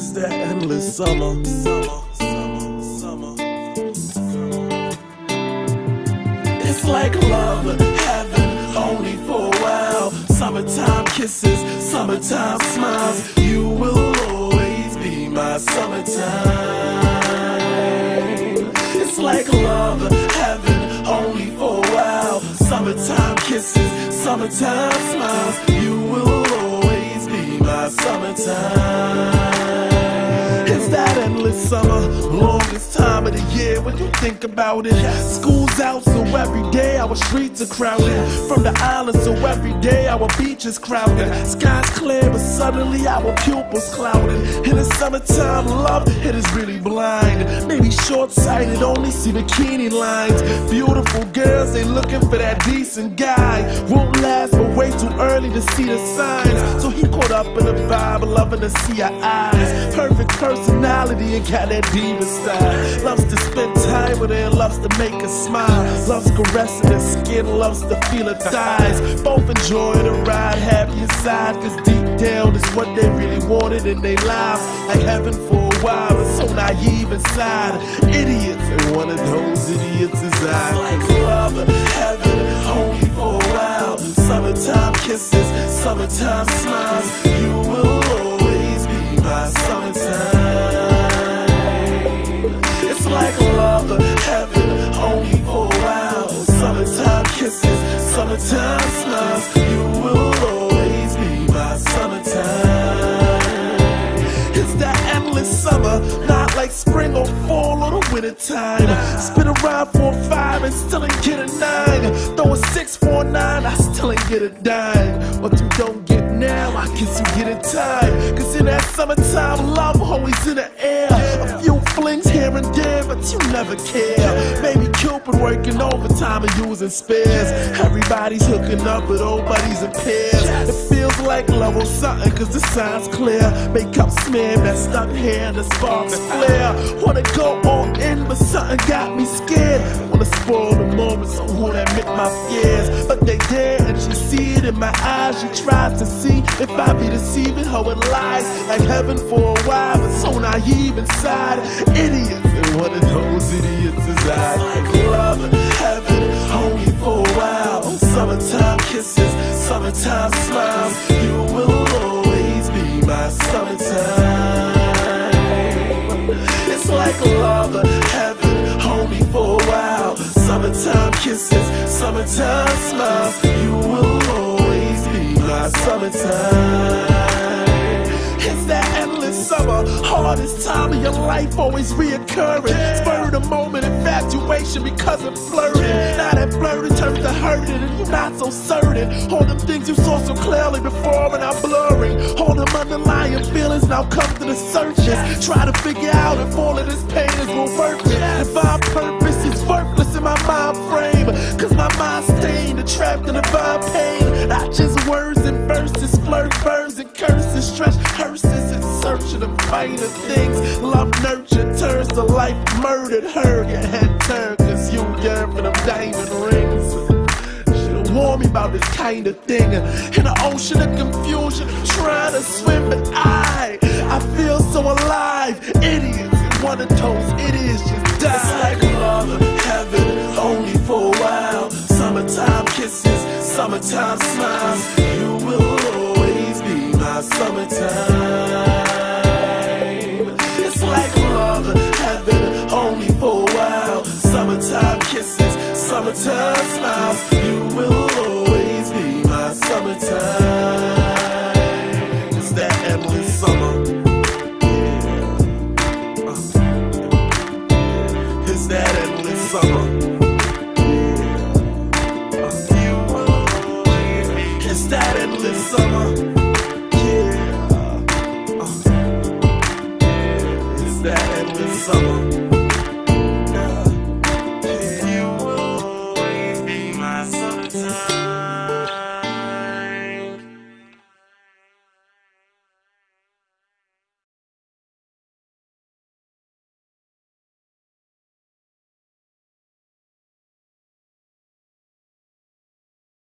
summer, summer, summer, summer. It's like love heaven, only for a while. Summertime kisses, summertime smiles. You will always be my summertime. It's like love heaven, only for a while. Summertime kisses, summertime smiles. You will always be my summertime. Summer, longest time of the year when you think about it. School's out, so every day our streets are crowded. From the islands, so every day our beaches crowded. Sky's clear, but suddenly our pupils clouded. In the summertime, love it is really blind. Maybe short-sighted, only see bikini lines. Beautiful girls, they looking for that decent guy. Won't last, but way too early to see the signs. So he caught up in the vibe, loving to see her eyes. Perfect personality got that diva style. Loves to spend time with her loves to make her smile. Loves caressing her skin, loves to feel her thighs. Both enjoy the ride, happy inside, cause deep down is what they really wanted in their lives. Like heaven for a while, so naive inside. Idiots, and one of those idiots is I. Like love heaven, only for a while. Summertime kisses, summertime smiles. You will always be my summertime. Like love and heaven, only for a while. Summertime kisses, summertime smiles. You will always be my summertime. It's that endless summer, not like spring or fall or the winter time. Spin around for five and still ain't get a nine. Throw a six for nine, I still ain't get a dime. What you don't get now, I guess you get in time. Cause in that summertime, love always in the air. A few flings here and there, but you never care. Maybe Cupid working overtime and using spares. Everybody's hooking up, but nobody's in pairs. It feels like love or something, cause the sign's clear. Makeup smear, that stuck hair, the sparks flare. Wanna go all in, but something got me scared. Wanna spoil the moment, so won't admit my fears. But they dare, and she see it in my eyes. She tries to see if I be deceiving her with lies. Like heaven for a while, but so naive inside. Idiots, and one of those idiots is I. Like love heaven, only for a while. Summertime kisses, summertime smiles. You will always be my summertime. It's like love heaven, only for a while. Summertime kisses, summertime smiles. You will summertime. It's that endless summer, hardest time of your life, always reoccurring. Spur the moment, infatuation because of flirting. Now that flirting turns to hurting, and you're not so certain. All them things you saw so clearly before are now blurring. All them underlying feelings now come to the surface. Try to figure out if all of this pain is worth it. If our purpose is worthless in my mind frame, cause my mind's stained and trapped in divine pain. Curses, stretch hearses in search of the finer things. Love nurtured turns to life murdered her. Your head turned cause you yearn for them diamond rings. Should've warned me about this kind of thing. In an ocean of confusion, trying to swim, but I, I feel so alive. Idiots, one of those idiots just died. It's like love heaven, only for a while. Summertime kisses, summertime smiles summertime. It's like love, heaven, only for a while. Summertime kisses, summertime smiles. You will always be my summertime. It's that endless summer. It's that endless summer. It's that endless summer. nossa mão.